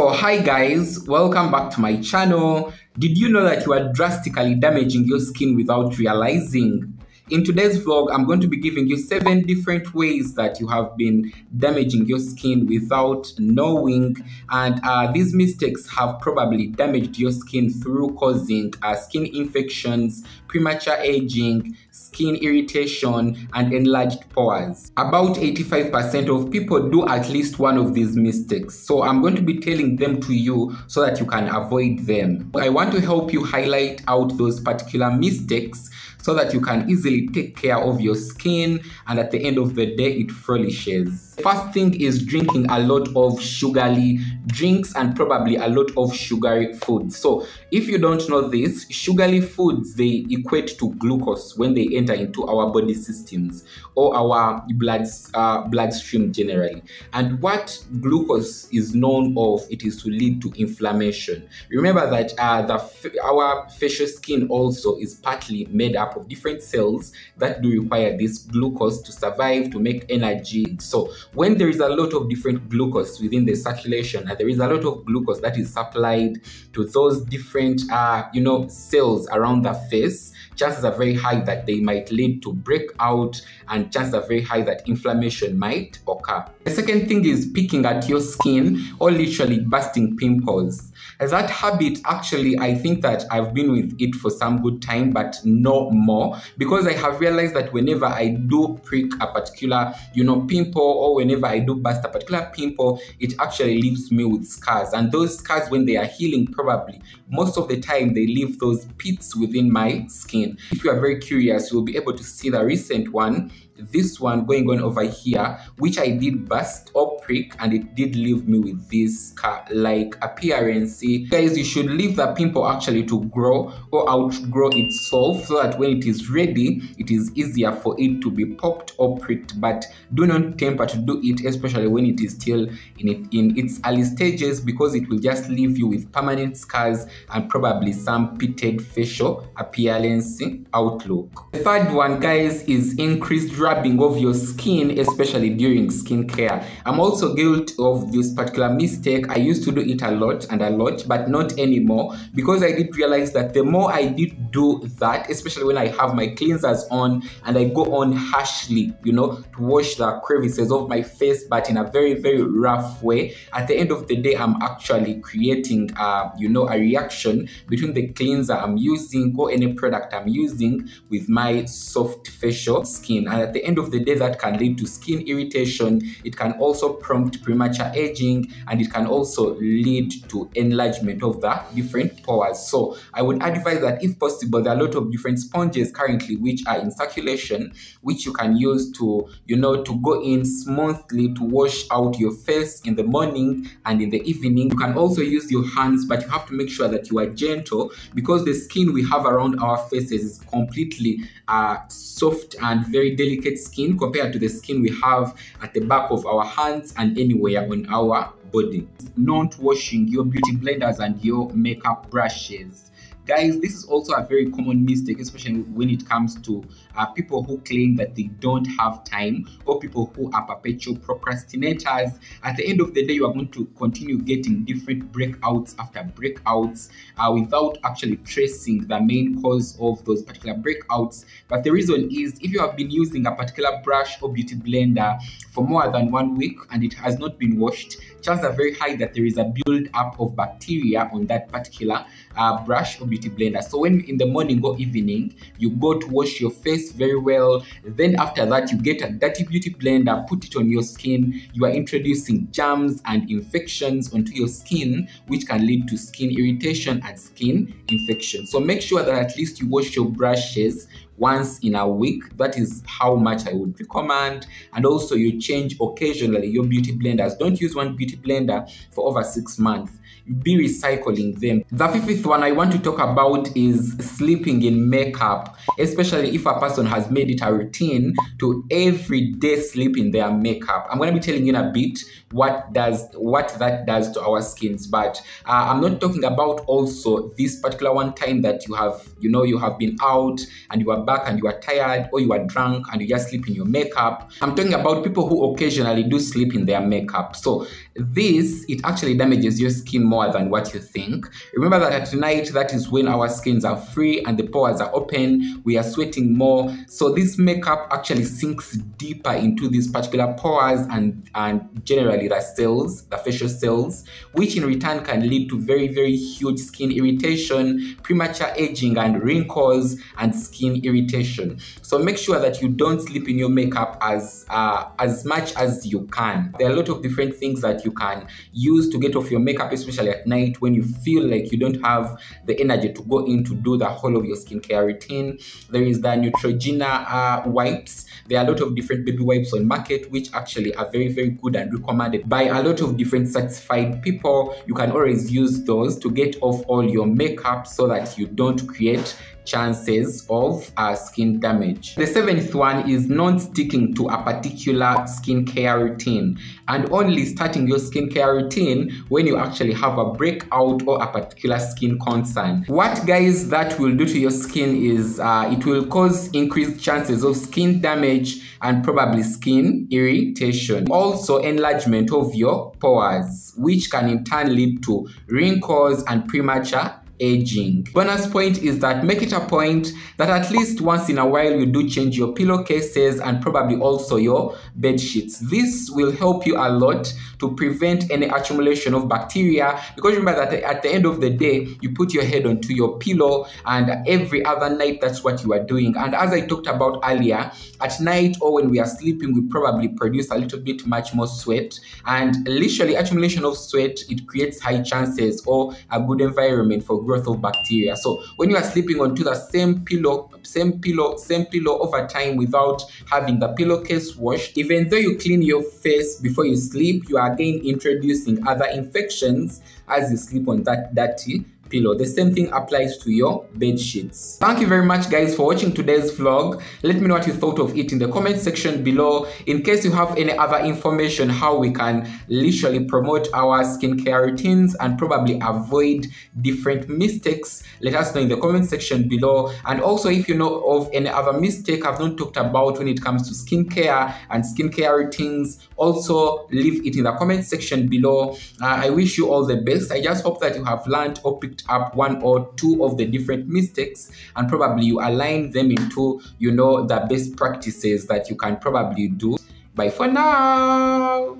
Oh, hi guys, welcome back to my channel. Did you know that you are drastically damaging your skin without realizing? In today's vlog, I'm going to be giving you seven different ways that you have been damaging your skin without knowing. And uh, these mistakes have probably damaged your skin through causing uh, skin infections, premature aging, skin irritation, and enlarged pores. About 85% of people do at least one of these mistakes. So I'm going to be telling them to you so that you can avoid them. I want to help you highlight out those particular mistakes so that you can easily take care of your skin and at the end of the day it flourishes. First thing is drinking a lot of sugary drinks and probably a lot of sugary foods. So if you don't know this, sugary foods they equate to glucose when they enter into our body systems or our blood uh, bloodstream generally. And what glucose is known of, it is to lead to inflammation. Remember that uh, the our facial skin also is partly made up of different cells that do require this glucose to survive, to make energy. So when there is a lot of different glucose within the circulation, and there is a lot of glucose that is supplied to those different, uh, you know, cells around the face, chances are very high that they might lead to breakout and chances are very high that inflammation might occur. The second thing is picking at your skin or literally busting pimples. As that habit, actually, I think that I've been with it for some good time, but no more because I have realized that whenever I do prick a particular, you know, pimple or whenever I do bust a particular pimple, it actually leaves me with scars. And those scars, when they are healing, probably most of the time they leave those pits within my skin. If you are very curious, you'll be able to see the recent one this one going on over here which i did bust or prick and it did leave me with this like appearance. Guys you should leave the pimple actually to grow or outgrow itself so that when it is ready it is easier for it to be popped or pricked. But do not temper to do it especially when it is still in it in its early stages because it will just leave you with permanent scars and probably some pitted facial appearance outlook. The third one guys is increased rubbing of your skin, especially during skincare. I'm also guilty of this particular mistake. I used to do it a lot and a lot, but not anymore because I did realize that the more I did do that, especially when I have my cleansers on and I go on harshly, you know, to wash the crevices of my face, but in a very, very rough way, at the end of the day, I'm actually creating, uh, you know, a reaction between the cleanser I'm using or any product I'm using with my soft facial skin. And at the the end of the day, that can lead to skin irritation. It can also prompt premature aging and it can also lead to enlargement of the different pores. So I would advise that if possible, there are a lot of different sponges currently which are in circulation, which you can use to, you know, to go in smoothly to wash out your face in the morning and in the evening. You can also use your hands, but you have to make sure that you are gentle because the skin we have around our faces is completely uh, soft and very delicate delicate skin compared to the skin we have at the back of our hands and anywhere on our body. Not washing your beauty blenders and your makeup brushes guys this is also a very common mistake especially when it comes to uh, people who claim that they don't have time or people who are perpetual procrastinators. At the end of the day you are going to continue getting different breakouts after breakouts uh, without actually tracing the main cause of those particular breakouts. But the reason is if you have been using a particular brush or beauty blender for more than one week and it has not been washed chances are very high that there is a build up of bacteria on that particular uh, brush or beauty beauty blender. So when in the morning or evening, you go to wash your face very well. Then after that, you get a dirty beauty blender, put it on your skin. You are introducing germs and infections onto your skin, which can lead to skin irritation and skin infection. So make sure that at least you wash your brushes once in a week. That is how much I would recommend. And also you change occasionally your beauty blenders. Don't use one beauty blender for over six months be recycling them. The fifth one I want to talk about is sleeping in makeup, especially if a person has made it a routine to every day sleep in their makeup. I'm going to be telling you in a bit what does what that does to our skins, but uh, I'm not talking about also this particular one time that you have you know you have been out and you are back and you are tired or you are drunk and you just sleep in your makeup. I'm talking about people who occasionally do sleep in their makeup. So this it actually damages your skin more than what you think. Remember that at night that is when our skins are free and the pores are open, we are sweating more. So this makeup actually sinks deeper into these particular pores and and generally the cells, the facial cells, which in return can lead to very very huge skin irritation, premature aging and wrinkles and skin irritation. So make sure that you don't sleep in your makeup as uh, as much as you can. There are a lot of different things that you can use to get off your makeup, especially at night when you feel like you don't have the energy to go in to do the whole of your skincare routine. There is the Neutrogena uh, wipes. There are a lot of different baby wipes on market which actually are very very good and recommended by a lot of different certified people. You can always use those to get off all your makeup so that you don't create chances of uh, skin damage. The seventh one is not sticking to a particular skincare routine and only starting your skincare routine when you actually have a breakout or a particular skin concern. What guys that will do to your skin is uh, it will cause increased chances of skin damage and probably skin irritation. Also enlargement of your pores which can in turn lead to wrinkles and premature aging. Bonus point is that make it a point that at least once in a while you do change your pillowcases and probably also your bed sheets. This will help you a lot to prevent any accumulation of bacteria because remember that at the end of the day you put your head onto your pillow and every other night that's what you are doing and as I talked about earlier at night or when we are sleeping we probably produce a little bit much more sweat and literally accumulation of sweat it creates high chances or a good environment for growth of bacteria. So when you are sleeping onto the same pillow, same pillow, same pillow over time without having the pillowcase washed, even though you clean your face before you sleep, you are again introducing other infections as you sleep on that dirty pillow. The same thing applies to your bed sheets. Thank you very much guys for watching today's vlog. Let me know what you thought of it in the comment section below. In case you have any other information how we can literally promote our skincare routines and probably avoid different mistakes, let us know in the comment section below. And also if you know of any other mistake I've not talked about when it comes to skincare and skincare routines, also leave it in the comment section below. Uh, I wish you all the best. I just hope that you have learned or picked picked up one or two of the different mistakes and probably you align them into you know the best practices that you can probably do. Bye for now